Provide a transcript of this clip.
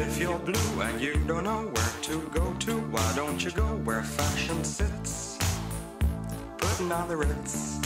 If you're blue and you don't know where to go to, why don't you go where fashion sits? Putting on the ritz.